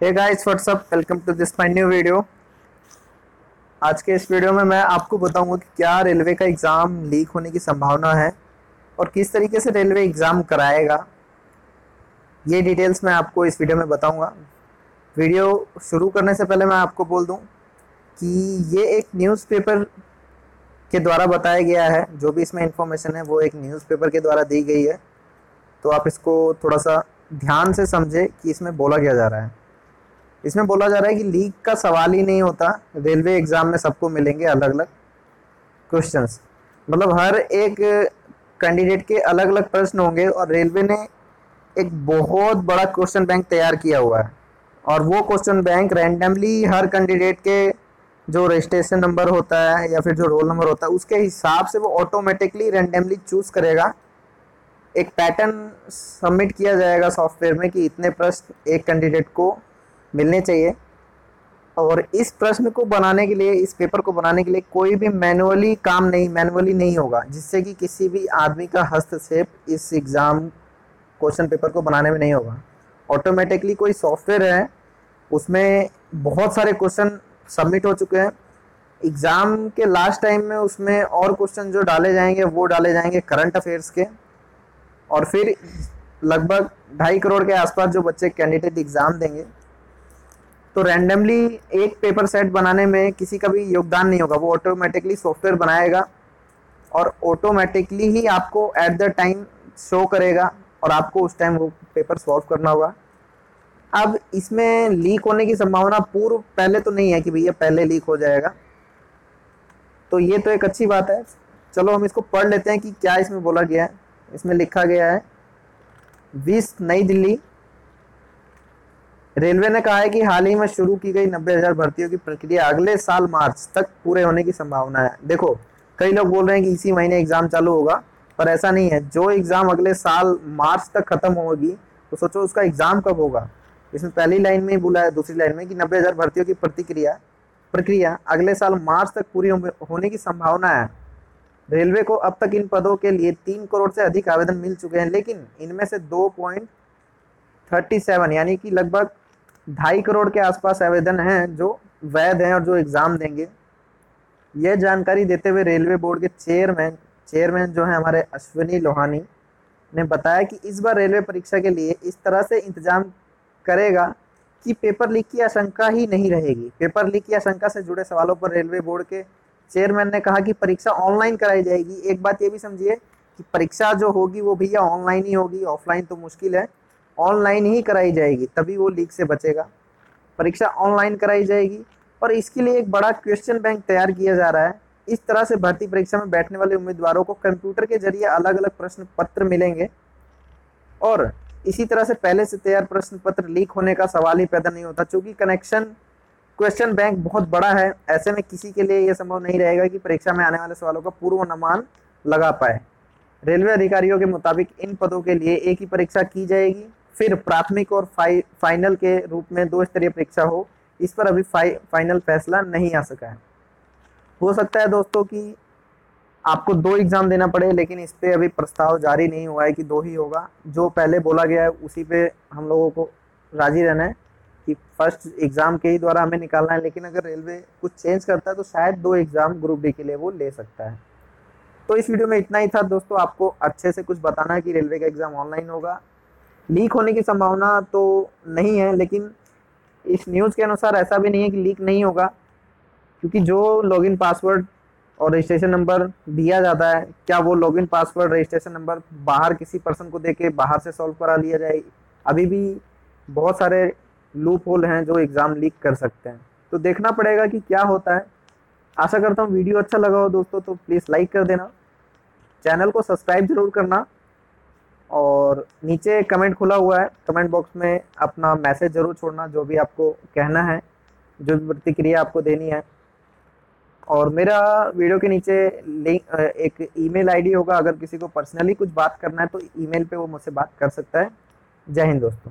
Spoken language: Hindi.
Hey guys what's up welcome to this my new video आज के इस वीडियो में मैं आपको बताऊँगा कि क्या रेलवे का एग्ज़ाम लीक होने की संभावना है और किस तरीके से रेलवे एग्ज़ाम कराएगा। ये डिटेल्स मैं आपको इस वीडियो में बताऊँगा। वीडियो शुरू करने से पहले मैं आपको बोल दूँ कि ये एक न्यूज़पेपर के द्वारा बताया गया है। जो भी इसमें इंफॉर्मेशन है, वो एक न्यूज़पेपर के द्वारा दी गई है। तो आप इसको थोड़ा सा ध्यान से समझे कि इसमें बोला क्या जा रहा है। इसमें बोला जा रहा है कि लीक का सवाल ही नहीं होता। रेलवे एग्ज़ाम में सबको मिलेंगे अलग अलग क्वेश्चंस। मतलब हर एक कैंडिडेट के अलग अलग प्रश्न होंगे और रेलवे ने एक बहुत बड़ा क्वेश्चन बैंक तैयार किया हुआ है। और वो क्वेश्चन बैंक रैंडमली हर कैंडिडेट के जो रजिस्ट्रेशन नंबर होता है या फिर जो रोल नंबर होता है, उसके हिसाब से वो ऑटोमेटिकली रैंडमली चूज़ करेगा। एक पैटर्न सबमिट किया जाएगा सॉफ्टवेयर में कि इतने प्रश्न एक कैंडिडेट को मिलने चाहिए। और इस प्रश्न को बनाने के लिए, इस पेपर को बनाने के लिए कोई भी मैनुअली काम नहीं मैनुअली नहीं होगा। जिससे कि किसी भी आदमी का हस्तक्षेप इस एग्ज़ाम क्वेश्चन पेपर को बनाने में नहीं होगा। ऑटोमेटिकली कोई सॉफ्टवेयर है, उसमें बहुत सारे क्वेश्चन सबमिट हो चुके हैं। एग्ज़ाम के लास्ट टाइम में उसमें और क्वेश्चन जो डाले जाएँगे, वो डाले जाएँगे करंट अफेयर्स के। और फिर लगभग ढाई करोड़ के आसपास जो बच्चे कैंडिडेट एग्ज़ाम देंगे तो रैंडमली एक पेपर सेट बनाने में किसी का भी योगदान नहीं होगा, वो ऑटोमेटिकली सॉफ्टवेयर बनाएगा और ऑटोमेटिकली ही आपको एट द टाइम शो करेगा और आपको उस टाइम वो पेपर सॉल्व करना होगा। अब इसमें लीक होने की संभावना पूर्व, पहले तो नहीं है कि भैया पहले लीक हो जाएगा। तो ये तो एक अच्छी बात है। चलो हम इसको पढ़ लेते हैं कि क्या इसमें बोला गया है। इसमें लिखा गया है बीस नई दिल्ली रेलवे ने कहा है कि हाल ही में शुरू की गई नब्बे हज़ार भर्तियों की प्रक्रिया अगले साल मार्च तक पूरे होने की संभावना है। देखो, कई लोग बोल रहे हैं कि इसी महीने एग्ज़ाम चालू होगा, पर ऐसा नहीं है। जो एग्ज़ाम अगले साल मार्च तक खत्म होगी तो सोचो उसका एग्ज़ाम कब होगा। इसमें पहली लाइन में ही बोला है, दूसरी लाइन में कि नब्बे हज़ार भर्तियों की प्रतिक्रिया, प्रक्रिया अगले साल मार्च तक पूरी होने की संभावना है। रेलवे को अब तक इन पदों के लिए तीन करोड़ से अधिक आवेदन मिल चुके हैं, लेकिन इनमें से दो पॉइंट थर्टी सेवन, यानी कि लगभग ढाई करोड़ के आसपास आवेदन हैं जो वैध हैं और जो एग्ज़ाम देंगे। यह जानकारी देते हुए रेलवे बोर्ड के चेयरमैन चेयरमैन जो हैं हमारे अश्विनी लोहानी ने बताया कि इस बार रेलवे परीक्षा के लिए इस तरह से इंतज़ाम करेगा कि पेपर लीक की आशंका ही नहीं रहेगी। पेपर लीक की आशंका से जुड़े सवालों पर रेलवे बोर्ड के चेयरमैन ने कहा कि परीक्षा ऑनलाइन कराई जाएगी। एक बात ये भी समझिए कि परीक्षा जो होगी वो भैया ऑनलाइन ही होगी, ऑफलाइन तो मुश्किल है। ऑनलाइन ही कराई जाएगी, तभी वो लीक से बचेगा। परीक्षा ऑनलाइन कराई जाएगी और इसके लिए एक बड़ा क्वेश्चन बैंक तैयार किया जा रहा है। इस तरह से भर्ती परीक्षा में बैठने वाले उम्मीदवारों को कंप्यूटर के ज़रिए अलग अलग प्रश्न पत्र मिलेंगे। और इसी तरह से पहले से तैयार प्रश्न पत्र लीक होने का सवाल ही पैदा नहीं होता क्योंकि कनेक्शन क्वेश्चन बैंक बहुत बड़ा है। ऐसे में किसी के लिए यह संभव नहीं रहेगा कि परीक्षा में आने वाले सवालों का पूर्व अनुमान लगा पाए। रेलवे अधिकारियों के मुताबिक इन पदों के लिए एक ही परीक्षा की जाएगी। फिर प्राथमिक और फाइ, फाइनल के रूप में दो स्तरीय परीक्षा हो। इस पर अभी फाइ, फाइनल फैसला नहीं आ सका है। हो सकता है दोस्तों कि आपको दो एग्ज़ाम देना पड़े लेकिन इस पर अभी प्रस्ताव जारी नहीं हुआ है कि दो ही होगा। जो पहले बोला गया है उसी पे हम लोगों को राज़ी रहना है कि फ़र्स्ट एग्ज़ाम के ही द्वारा हमें निकालना है। लेकिन अगर रेलवे कुछ चेंज करता है तो शायद दो एग्ज़ाम ग्रुप डी के लिए वो ले सकता है। तो इस वीडियो में इतना ही था। दोस्तों आपको अच्छे से कुछ बताना है कि रेलवे का एग्ज़ाम ऑनलाइन होगा। लीक होने की संभावना तो नहीं है, लेकिन इस न्यूज़ के अनुसार ऐसा भी नहीं है कि लीक नहीं होगा, क्योंकि जो लॉगिन पासवर्ड और रजिस्ट्रेशन नंबर दिया जाता है, क्या वो लॉगिन पासवर्ड, रजिस्ट्रेशन नंबर बाहर किसी पर्सन को देके बाहर से सॉल्व करा लिया जाए? अभी भी बहुत सारे लूप होल हैं जो एग्ज़ाम लीक कर सकते हैं। तो देखना पड़ेगा कि क्या होता है। आशा करता हूँ वीडियो अच्छा लगा हो दोस्तों तो प्लीज़ लाइक कर देना। चैनल को सब्सक्राइब ज़रूर करना। और नीचे कमेंट खुला हुआ है कमेंट बॉक्स में अपना मैसेज ज़रूर छोड़ना, जो भी आपको कहना है, जो भी प्रतिक्रिया आपको देनी है। और मेरा वीडियो के नीचे लिंक एक ईमेल आईडी होगा, अगर किसी को पर्सनली कुछ बात करना है तो ईमेल पे वो मुझसे बात कर सकता है। जय हिंद दोस्तों।